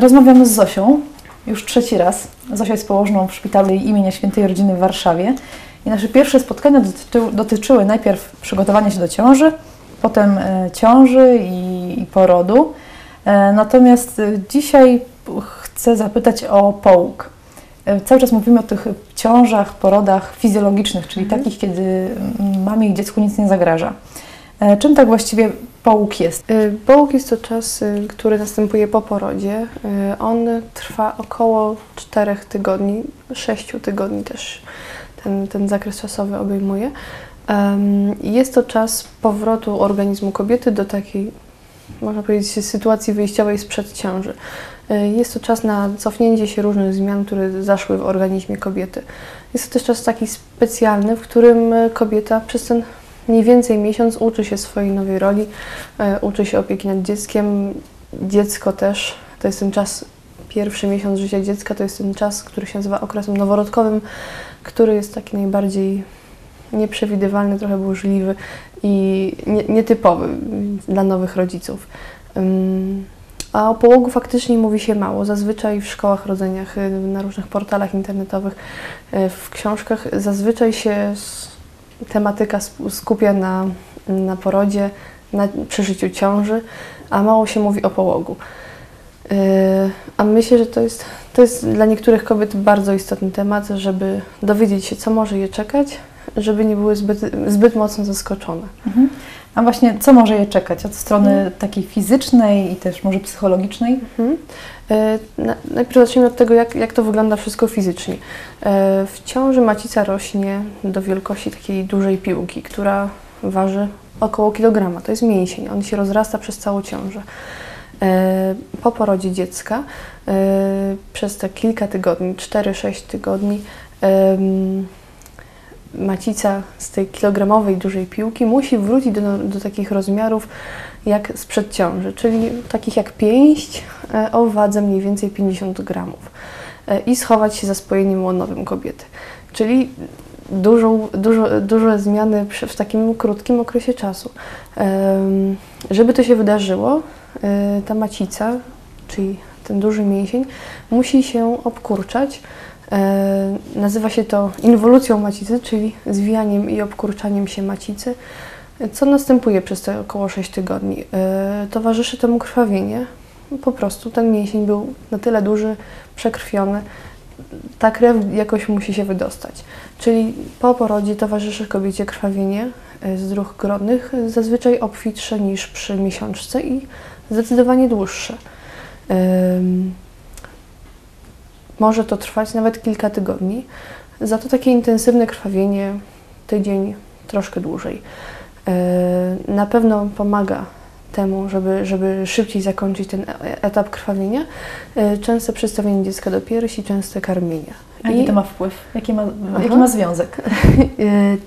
Rozmawiamy z Zosią już trzeci raz. Zosia jest położną w szpitalu imienia Świętej Rodziny w Warszawie. I nasze pierwsze spotkania dotyczyły, dotyczyły najpierw przygotowania się do ciąży, potem e, ciąży i, i porodu. E, natomiast e, dzisiaj chcę zapytać o połóg. Cały czas mówimy o tych ciążach, porodach fizjologicznych, czyli Mhm. takich, kiedy mm, mamie i dziecku nic nie zagraża. Czym tak właściwie połóg jest? Y, Połóg jest to czas, y, który następuje po porodzie. Y, On trwa około 4 tygodni, 6 tygodni też ten, ten zakres czasowy obejmuje. Jest to czas powrotu organizmu kobiety do takiej, można powiedzieć, sytuacji wyjściowej sprzed ciąży. Jest to czas na cofnięcie się różnych zmian, które zaszły w organizmie kobiety. Jest to też czas taki specjalny, w którym kobieta przez ten mniej więcej miesiąc uczy się swojej nowej roli, e, uczy się opieki nad dzieckiem. Dziecko też, to jest ten czas, pierwszy miesiąc życia dziecka, to jest ten czas, który się nazywa okresem noworodkowym, który jest taki najbardziej nieprzewidywalny, trochę burzliwy i nie, nietypowy dla nowych rodziców. A o połogu faktycznie mówi się mało. Zazwyczaj w szkołach rodzeniach, y, na różnych portalach internetowych, y, w książkach zazwyczaj się tematyka skupia na, na porodzie, na przeżyciu ciąży, a mało się mówi o połogu. Yy, A myślę, że to jest, to jest dla niektórych kobiet bardzo istotny temat, żeby dowiedzieć się, co może je czekać, żeby nie były zbyt, zbyt mocno zaskoczone. Mhm. A właśnie, co może je czekać od strony Mhm. takiej fizycznej i też może psychologicznej? Mhm. E, na- Najpierw zacznijmy od tego, jak, jak to wygląda wszystko fizycznie. E, W ciąży macica rośnie do wielkości takiej dużej piłki, która waży około kilograma. To jest mięsień. On się rozrasta przez całą ciążę. E, Po porodzie dziecka przez te kilka tygodni, 4-6 tygodni, macica z tej kilogramowej dużej piłki musi wrócić do, do takich rozmiarów jak sprzed ciąży, czyli takich jak pięść e, o wadze mniej więcej 50 gramów e, i schować się za spojeniem łonowym kobiety. Czyli dużą, dużo, duże zmiany w takim krótkim okresie czasu. Żeby to się wydarzyło, e, ta macica, czyli ten duży mięsień, musi się obkurczać. E, Nazywa się to inwolucją macicy, czyli zwijaniem i obkurczaniem się macicy. Co następuje przez te około 6 tygodni? E, Towarzyszy temu krwawienie. Po prostu ten mięsień był na tyle duży, przekrwiony. Ta krew jakoś musi się wydostać. Czyli po porodzie towarzyszy kobiecie krwawienie e, z dróg grodnych, zazwyczaj obfitsze niż przy miesiączce i zdecydowanie dłuższe. Może to trwać nawet kilka tygodni. Za to takie intensywne krwawienie tydzień, troszkę dłużej. E, Na pewno pomaga temu, żeby, żeby szybciej zakończyć ten e- etap krwawienia, e, częste przystawienie dziecka do piersi, częste karmienie. Jaki I- to ma wpływ? Jaki ma, Aha. jaki ma związek?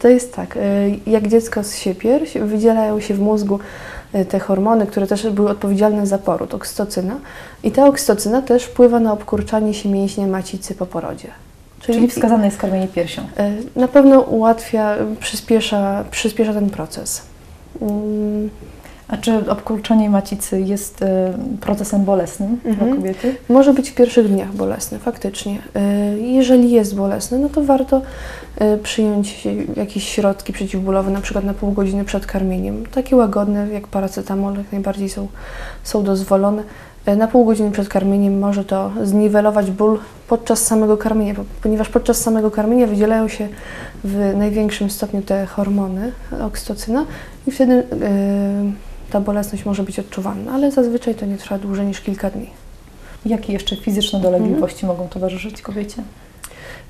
To jest tak, jak dziecko zsie pierś, wydzielają się w mózgu te hormony, które też były odpowiedzialne za poród, oksytocyna. I ta oksytocyna też wpływa na obkurczanie się mięśnia macicy po porodzie. Czyli wskazane jest karmienie piersią. E, Na pewno ułatwia, przyspiesza, przyspiesza ten proces. A czy obkurczenie macicy jest e, procesem bolesnym Mhm. dla kobiety? Może być w pierwszych dniach bolesny, faktycznie. E, Jeżeli jest bolesny, no to warto e, przyjąć jakieś środki przeciwbólowe, na przykład na pół godziny przed karmieniem. Takie łagodne, jak paracetamol, jak najbardziej są, są dozwolone. Na pół godziny przed karmieniem może to zniwelować ból podczas samego karmienia, po- ponieważ podczas samego karmienia wydzielają się w największym stopniu te hormony, oksytocyna i wtedy ta bolesność może być odczuwalna, ale zazwyczaj to nie trwa dłużej niż kilka dni. Jakie jeszcze fizyczne dolegliwości mogą towarzyszyć kobiecie?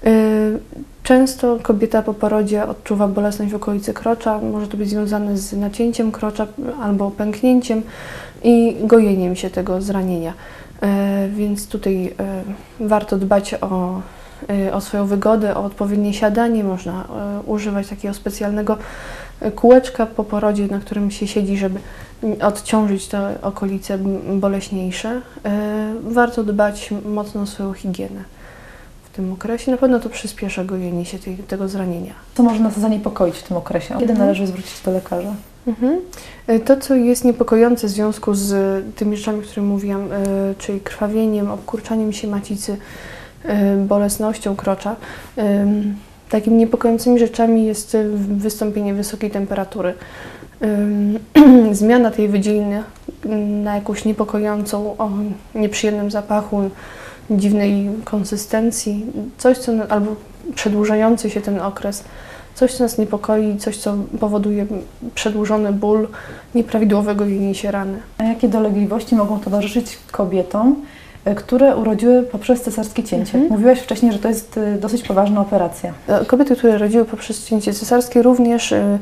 Y, Często kobieta po porodzie odczuwa bolesność w okolicy krocza. Może to być związane z nacięciem krocza albo pęknięciem i gojeniem się tego zranienia. Y, Więc tutaj y, warto dbać o, o swoją wygodę, o odpowiednie siadanie. Można używać takiego specjalnego kółeczka po porodzie, na którym się siedzi, żeby odciążyć te okolice boleśniejsze. Y, Warto dbać mocno o swoją higienę w tym okresie. Na pewno to przyspiesza gojenie się tej, tego zranienia. Co może nas zaniepokoić w tym okresie? Kiedy Mhm. należy zwrócić się do lekarza? Mhm. E, To, co jest niepokojące w związku z tymi rzeczami, które mówiłam, e, czyli krwawieniem, obkurczaniem się macicy, e, bolesnością krocza, takimi niepokojącymi rzeczami jest e, wystąpienie wysokiej temperatury. Em, Zmiana tej wydzieliny na jakąś niepokojącą, o nieprzyjemnym zapachu, dziwnej konsystencji, coś, co, albo przedłużający się ten okres, coś, co nas niepokoi, coś, co powoduje przedłużony ból, nieprawidłowe gojenie się rany. A jakie dolegliwości mogą towarzyszyć kobietom, y, które urodziły poprzez cesarskie cięcie? Mhm. Mówiłaś wcześniej, że to jest y, dosyć poważna operacja. E, Kobiety, które rodziły poprzez cięcie cesarskie również, e,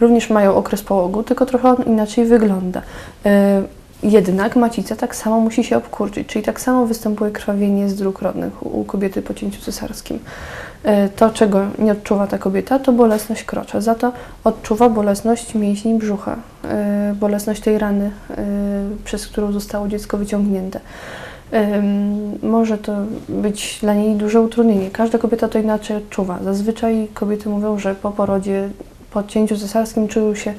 również mają okres połogu, tylko trochę on inaczej wygląda. E, Jednak macica tak samo musi się obkurczyć, czyli tak samo występuje krwawienie z dróg rodnych u kobiety po cięciu cesarskim. E, To, czego nie odczuwa ta kobieta, to bolesność krocza. Za to odczuwa bolesność mięśni brzucha, e, bolesność tej rany, e, przez którą zostało dziecko wyciągnięte. Może to być dla niej duże utrudnienie. Każda kobieta to inaczej odczuwa. Zazwyczaj kobiety mówią, że po porodzie, po cięciu cesarskim czują się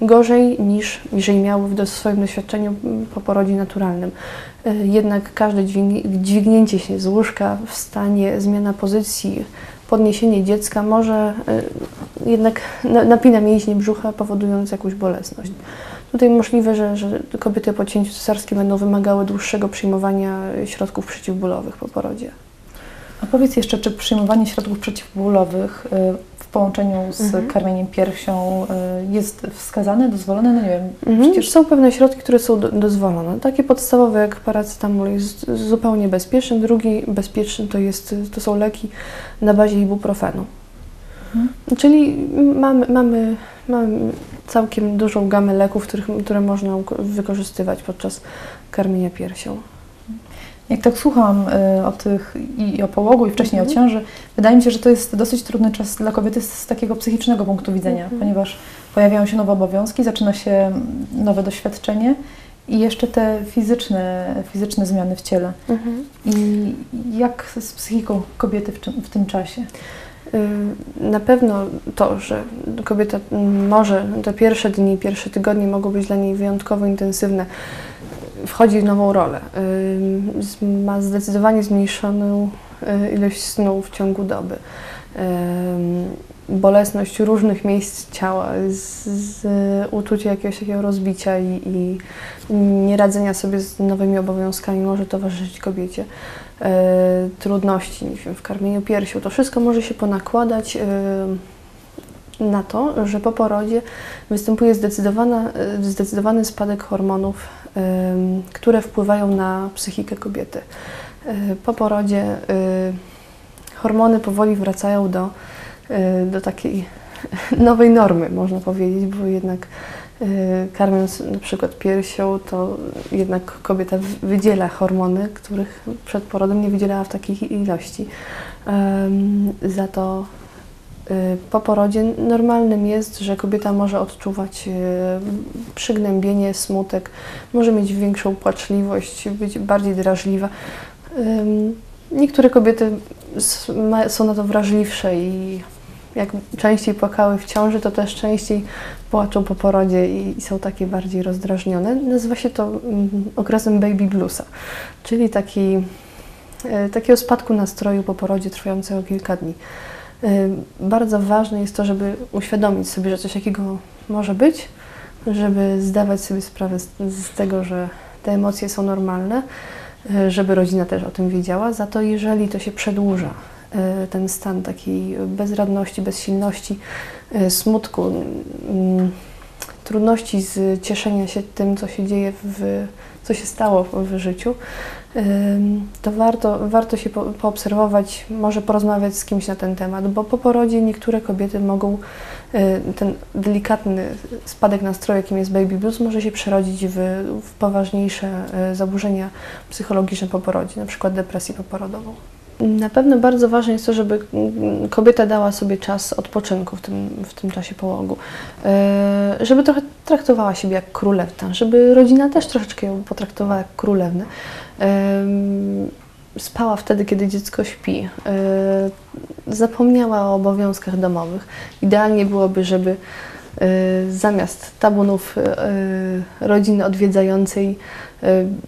gorzej niż jeżeli miały w swoim doświadczeniu mm, po porodzie naturalnym. Y, Jednak każde dźwignięcie się z łóżka, wstanie, zmiana pozycji, podniesienie dziecka może y, jednak na- napina mięśnie brzucha, powodując jakąś bolesność. Tutaj możliwe, że, że kobiety po cięciu cesarskim będą wymagały dłuższego przyjmowania środków przeciwbólowych po porodzie. A powiedz jeszcze, czy przyjmowanie środków przeciwbólowych y, w połączeniu z Mhm. karmieniem piersią y, jest wskazane, dozwolone? No nie wiem, Mhm. przecież Są pewne środki, które są do, dozwolone. Takie podstawowe jak paracetamol jest zupełnie bezpieczny. Drugi bezpieczny to, jest, to są leki na bazie ibuprofenu. Mhm. Czyli mamy, mamy, mamy całkiem dużą gamę leków, których, które można wykorzystywać podczas karmienia piersią. Jak tak słucham y, o tych i o połogu, i wcześniej Mhm. o ciąży, wydaje mi się, że to jest dosyć trudny czas dla kobiety z takiego psychicznego punktu widzenia, Mhm. ponieważ pojawiają się nowe obowiązki, zaczyna się nowe doświadczenie i jeszcze te fizyczne, fizyczne zmiany w ciele. I jak z psychiką kobiety w, w tym czasie? Y, Na pewno to, że kobieta może, te pierwsze dni, pierwsze tygodnie mogą być dla niej wyjątkowo intensywne, wchodzi w nową rolę. Y, Ma zdecydowanie zmniejszoną y, ilość snu w ciągu doby. Bolesność różnych miejsc ciała, z, z uczucie jakiegoś takiego rozbicia i, i nieradzenia sobie z nowymi obowiązkami może towarzyszyć kobiecie e, trudności nie wiem, w karmieniu piersią. To wszystko może się ponakładać e, na to, że po porodzie występuje e, zdecydowany spadek hormonów, które wpływają na psychikę kobiety. Po porodzie hormony powoli wracają do, do takiej nowej normy, można powiedzieć, bo jednak e, karmiąc na przykład piersią, to jednak kobieta wydziela hormony, których przed porodem nie wydzielała w takiej ilości. Za to e, po porodzie normalnym jest, że kobieta może odczuwać e, przygnębienie, smutek, może mieć większą płaczliwość, być bardziej drażliwa. Niektóre kobiety są na to wrażliwsze i jak częściej płakały w ciąży, to też częściej płaczą po porodzie i, są takie bardziej rozdrażnione. Nazywa się to mm, okresem baby bluesa, czyli taki, e, takiego spadku nastroju po porodzie trwającego kilka dni. E, Bardzo ważne jest to, żeby uświadomić sobie, że coś takiego może być, żeby zdawać sobie sprawę z, z tego, że te emocje są normalne, e, żeby rodzina też o tym wiedziała. Za to, jeżeli to się przedłuża, ten stan takiej bezradności, bezsilności, e, smutku, trudności z cieszenia się tym, co się dzieje, w, co się stało w życiu, ym, to warto, warto się po, poobserwować, może porozmawiać z kimś na ten temat, bo po porodzie niektóre kobiety mogą ten delikatny spadek nastroju, jakim jest baby blues, może się przerodzić w, w poważniejsze zaburzenia psychologiczne po porodzie, na przykład depresję poporodową. Na pewno bardzo ważne jest to, żeby mm, kobieta dała sobie czas odpoczynku w tym, w tym czasie połogu. E, Żeby trochę traktowała siebie jak królewna, żeby rodzina też troszeczkę ją potraktowała jak królewnę. Em, Spała wtedy, kiedy dziecko śpi. E, Zapomniała o obowiązkach domowych. Idealnie byłoby, żeby zamiast tabunów rodziny odwiedzającej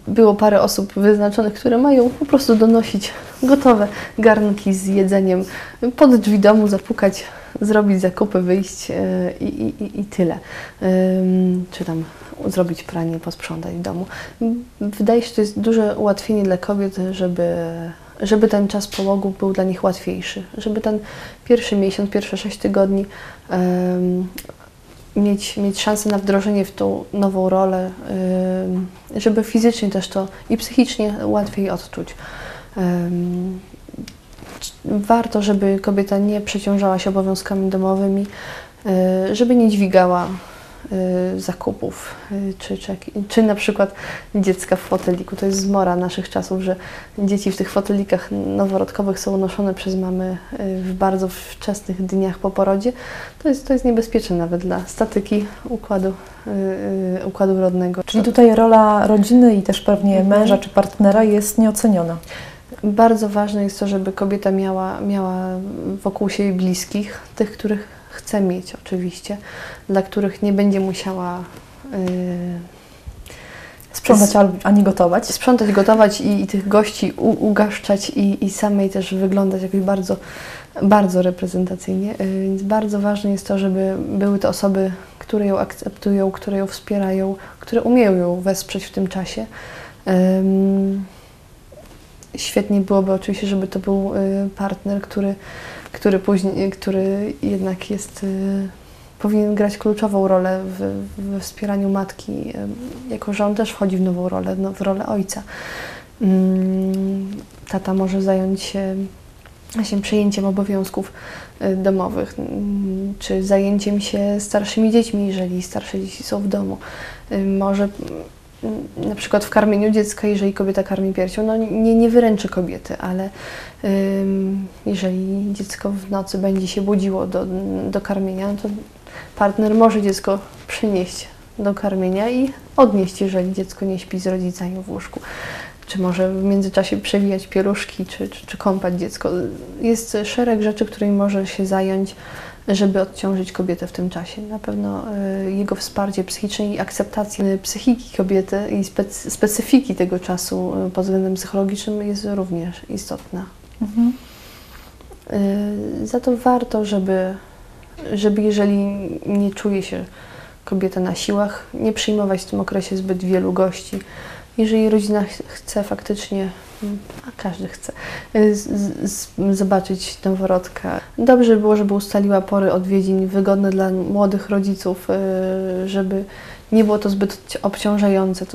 było parę osób wyznaczonych, które mają po prostu donosić gotowe garnki z jedzeniem pod drzwi domu, zapukać, zrobić zakupy, wyjść y, i, i, i tyle. Czy tam zrobić pranie, posprzątać w domu. Wydaje się, że to jest duże ułatwienie dla kobiet, żeby, żeby ten czas połogu był dla nich łatwiejszy, żeby ten pierwszy miesiąc, pierwsze sześć tygodni mieć, mieć szansę na wdrożenie w tą nową rolę, żeby fizycznie też to i psychicznie łatwiej odczuć. Warto, żeby kobieta nie przeciążała się obowiązkami domowymi, e, żeby nie dźwigała zakupów, e, czy, czy, czy na przykład dziecka w foteliku. To jest zmora naszych czasów, że dzieci w tych fotelikach noworodkowych są noszone przez mamy e, w bardzo wczesnych dniach po porodzie. To jest, to jest niebezpieczne nawet dla statyki układu, układu rodnego. Czyli tutaj rola rodziny i też pewnie Mhm. męża czy partnera jest nieoceniona. Bardzo ważne jest to, żeby kobieta miała, miała wokół siebie bliskich, tych, których chce mieć oczywiście, dla których nie będzie musiała yy, Sprzątać ani gotować. sprzątać, gotować i, i tych gości u, ugaszczać i, i samej też wyglądać jakoś bardzo, bardzo reprezentacyjnie. Yy, Więc bardzo ważne jest to, żeby były to osoby, które ją akceptują, które ją wspierają, które umieją ją wesprzeć w tym czasie. Świetnie byłoby oczywiście, żeby to był y, partner, który, który później, który jednak jest, y, powinien grać kluczową rolę w, we wspieraniu matki, y, jako że on też wchodzi w nową rolę, no, w rolę ojca. Mm, Tata może zająć się właśnie przejęciem obowiązków y, domowych, mm, czy zajęciem się starszymi dziećmi, jeżeli starsze dzieci są w domu. Może na przykład w karmieniu dziecka, jeżeli kobieta karmi piersią, no nie, nie wyręczy kobiety, ale ym, jeżeli dziecko w nocy będzie się budziło do, do karmienia, no to partner może dziecko przynieść do karmienia i odnieść, jeżeli dziecko nie śpi z rodzicami w łóżku. Czy może w międzyczasie przewijać pieluszki, czy, czy, czy kąpać dziecko. Jest szereg rzeczy, którymi może się zająć, żeby odciążyć kobietę w tym czasie. Na pewno y, jego wsparcie psychiczne i akceptacja y, psychiki kobiety i specy, specyfiki tego czasu y, pod względem psychologicznym jest również istotna. Mhm. Za to warto, żeby, żeby jeżeli nie czuje się kobieta na siłach, nie przyjmować w tym okresie zbyt wielu gości. Jeżeli rodzina ch- chce faktycznie, a każdy chce, y, z, z, zobaczyć noworodka, dobrze by było, żeby ustaliła pory odwiedzin wygodne dla młodych rodziców, y, żeby nie było to zbyt obciążające.